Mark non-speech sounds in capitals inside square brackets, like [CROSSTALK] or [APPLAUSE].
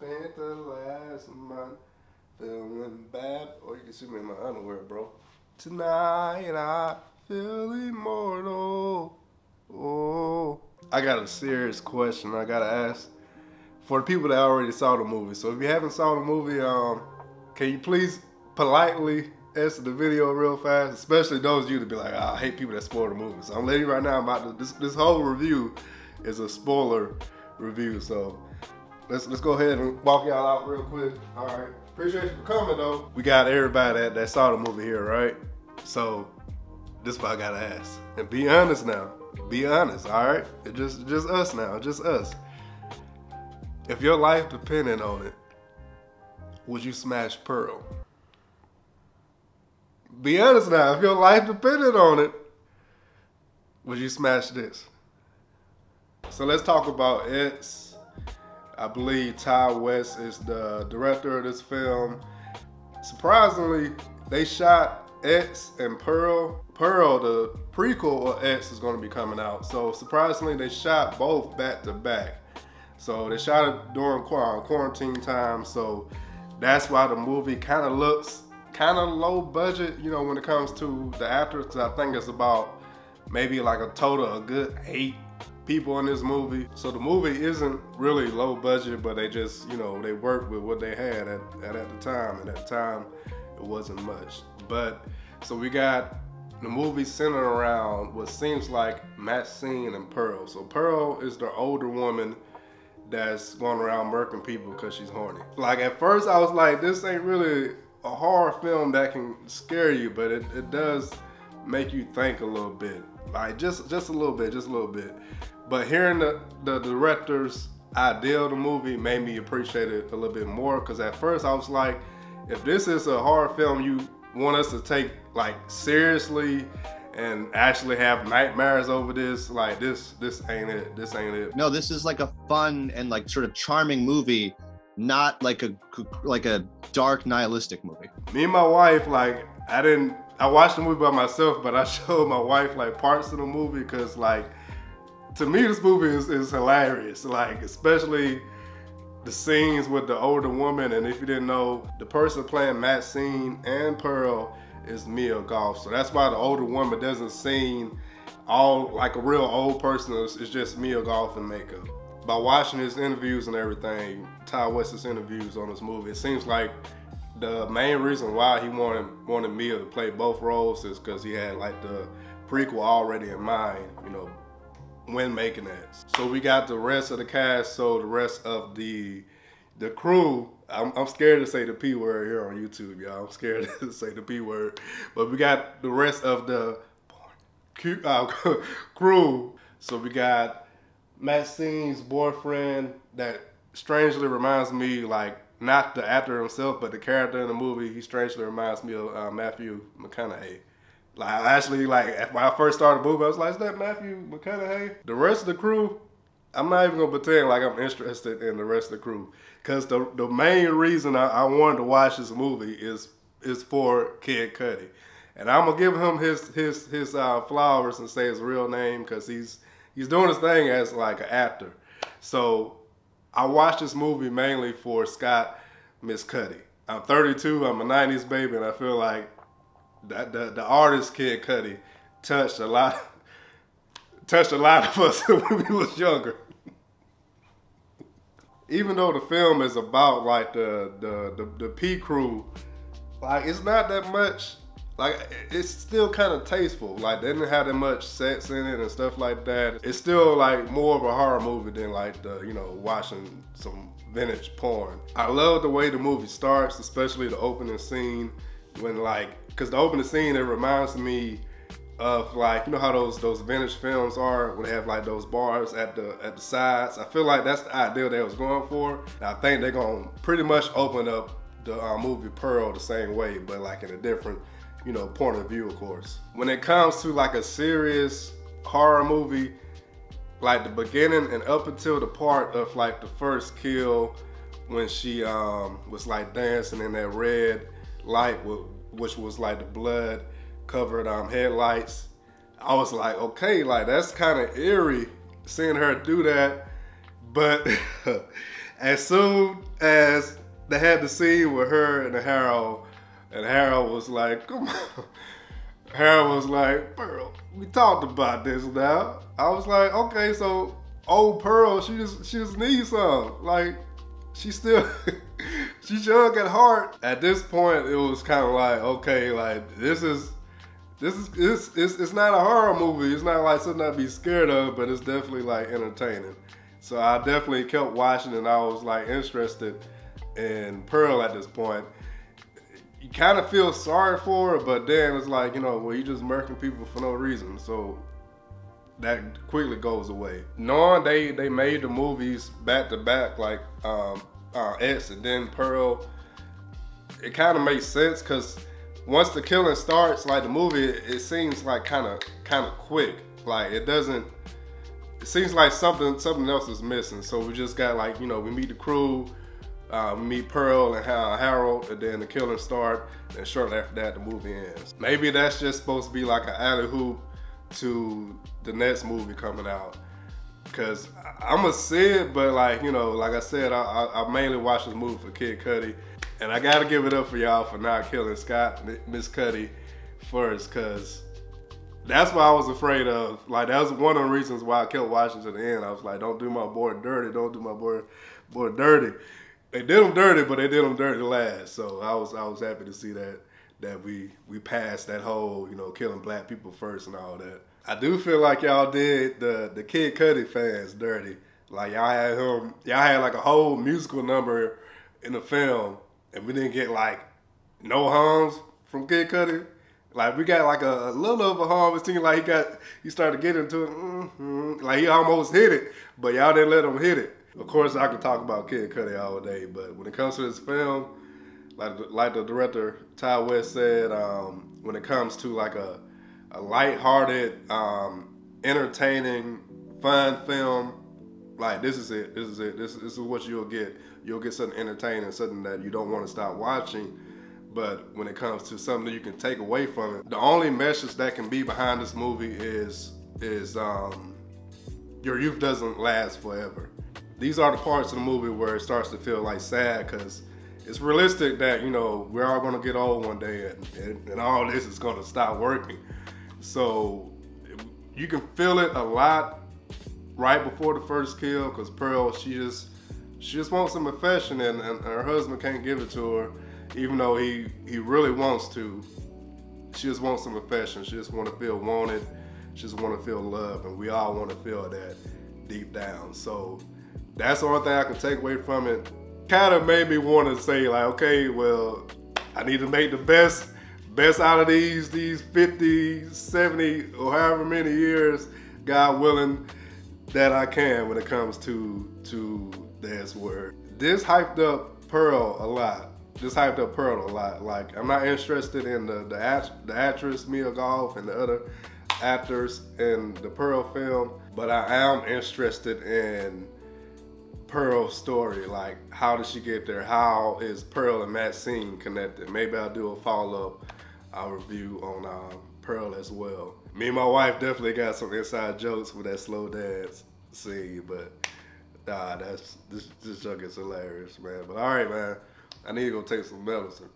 spent the last month feeling bad. Or you can see me in my underwear, bro. Tonight I feel immortal. Oh. I got a serious question I gotta ask for the people that already saw the movie. So if you haven't saw the movie, um, can you please politely answer the video real fast? Especially those of you to be like, oh, I hate people that spoil the movie. So I'm letting you right now. About this this whole review is a spoiler review. So let's let's go ahead and walk y'all out real quick. All right. Appreciate you for coming though. We got everybody that, that saw the movie here, right? So this is what I gotta ask. And be honest now. Be honest, all right? It's just just us now, just us. If your life depended on it, would you smash Pearl? Be honest now. If your life depended on it, would you smash this? So let's talk about X. I believe Ti West is the director of this film. Surprisingly, they shot X and Pearl. Pearl, the prequel of X, is going to be coming out. So surprisingly, they shot both back to back. So they shot it during quarantine time. So that's why the movie kind of looks kind of low budget, you know, when it comes to the actors. I think it's about maybe like a total a good eight people in this movie. So the movie isn't really low budget, but they just, you know, they worked with what they had at, at, at the time. And at the time, it wasn't much. But so we got the movie centered around what seems like Maxine and Pearl. So Pearl is the older woman that's going around murking people because she's horny. Like at first I was like, this ain't really a horror film that can scare you, but it, it does make you think a little bit. Like just just a little bit, just a little bit. But hearing the, the director's idea of the movie made me appreciate it a little bit more because at first I was like, if this is a horror film you want us to take like seriously and actually have nightmares over this like this this ain't it this ain't it. No this is like a fun and like sort of charming movie not like a like a dark nihilistic movie. Me and my wife like i didn't i watched the movie by myself but i [LAUGHS] showed my wife like parts of the movie because like to me this movie is, is hilarious like especially the scenes with the older woman and if you didn't know the person playing maxine and pearl is Mia Goth. So that's why the older woman doesn't seem all like a real old person. It's, just Mia Goth in makeup. By watching his interviews and everything, Ti West's interviews on this movie, it seems like the main reason why he wanted wanted Mia to play both roles is because he had like the prequel already in mind, you know, when making that. So we got the rest of the cast, so the rest of the the crew I'm, I'm scared to say the P word here on YouTube, y'all. I'm scared [LAUGHS] to say the P word. But we got the rest of the uh, [LAUGHS] crew. So we got Maxine's boyfriend that strangely reminds me, like, not the actor himself, but the character in the movie. He strangely reminds me of uh, Matthew McConaughey. Like, actually, like, when I first started the movie, I was like, is that Matthew McConaughey? The rest of the crew, I'm not even gonna pretend like I'm interested in the rest of the crew, because the the main reason I, I, wanted to watch this movie is is for Kid Cudi, and I'm gonna give him his his his uh, flowers and say his real name because he's he's doing his thing as like an actor. So I watched this movie mainly for Scott Mescudi. I'm 32. I'm a 90s baby, and I feel like that the the artist Kid Cudi touched a lot touched a lot of us [LAUGHS] when we was younger. Even though the film is about like the the the, the P crew, like it's not that much. Like it's still kind of tasteful. Like they didn't have that much sex in it and stuff like that. It's still like more of a horror movie than like the you know watching some vintage porn. I love the way the movie starts, especially the opening scene when like, cause the opening scene it reminds me of like you know how those those vintage films are when they have like those bars at the at the sides. I feel like that's the idea they was going for. And I think they're gonna pretty much open up the uh, movie Pearl the same way, but like in a different you know point of view, of course. When it comes to like a serious horror movie, like the beginning and up until the part of like the first kill when she um, was like dancing in that red light, which was like the blood covered um, headlights. I was like, okay, like that's kind of eerie seeing her do that. But [LAUGHS] as soon as they had the scene with her and Harold, and Harold was like, "Come on." [LAUGHS] Harold was like, "Pearl, we talked about this now." I was like, "Okay, so old Pearl, she just she just needs some. Like, she still [LAUGHS] she's young at heart." At this point, it was kind of like, okay, like this is this is it's, it's it's not a horror movie. It's not like something I'd be scared of, but it's definitely like entertaining. So I definitely kept watching, and I was like interested in Pearl at this point. You kind of feel sorry for her, but then it's like you know, well, you just murking people for no reason. So that quickly goes away. Knowing they they made the movies back to back, like um, uh, X and then Pearl, it kind of makes sense because once the killing starts, like the movie, it seems like kind of kind of quick. Like it doesn't. It seems like something something else is missing. So we just got like you know we meet the crew, uh, we meet Pearl and Harold, and then the killing start. And shortly after that, the movie ends. Maybe that's just supposed to be like an alley hoop to the next movie coming out. Cause I'm see it, but like you know, like I said, I, I, I mainly watch this movie for Kid Cudi. And I gotta give it up for y'all for not killing Scott Mescudi first, cause that's what I was afraid of. Like that was one of the reasons why I kept watching to the end. I was like, don't do my boy dirty, don't do my boy boy dirty. They did him dirty, but they did him dirty last. So I was I was happy to see that that we we passed that whole you know killing black people first and all that. I do feel like y'all did the the Kid Cudi fans dirty. Like y'all had him, y'all had like a whole musical number in the film and we didn't get like no harms from Kid Cudi. Like we got like a, a little of a. It seemed like he got he started getting into it. Mm-hmm. Like he almost hit it, but y'all didn't let him hit it. Of course, I could talk about Kid Cudi all day, but when it comes to this film, like like the director Ti West said, um, when it comes to like a a light-hearted, um, entertaining, fun film, like this is it. This is it. This, this is what you'll get you'll get something entertaining, something that you don't want to stop watching. But when it comes to something that you can take away from it, the only message that can be behind this movie is is um, your youth doesn't last forever. These are the parts of the movie where it starts to feel like sad because it's realistic that you know we're all going to get old one day and, and, and all this is going to stop working. So you can feel it a lot right before the first kill because Pearl she just she just wants some affection and, and her husband can't give it to her even though he he really wants to. She just wants some affection. She just want to feel wanted. She just want to feel love and we all want to feel that deep down. So that's the only thing i can take away from it. Kind of made me want to say like okay well i need to make the best best out of these these 50 70 or however many years god willing that i can when it comes to to that's word. This hyped up Pearl a lot. This hyped up Pearl a lot. Like I'm not interested in the the, act, the actress Mia Goth and the other actors in the Pearl film, but I am interested in Pearl's story. Like how did she get there? How is Pearl and Maxine connected? Maybe I'll do a follow up uh, review on uh, Pearl as well. Me and my wife definitely got some inside jokes with that slow dance scene, but Nah, that's this this junk is hilarious, man. But all right, man. I need to go take some medicine.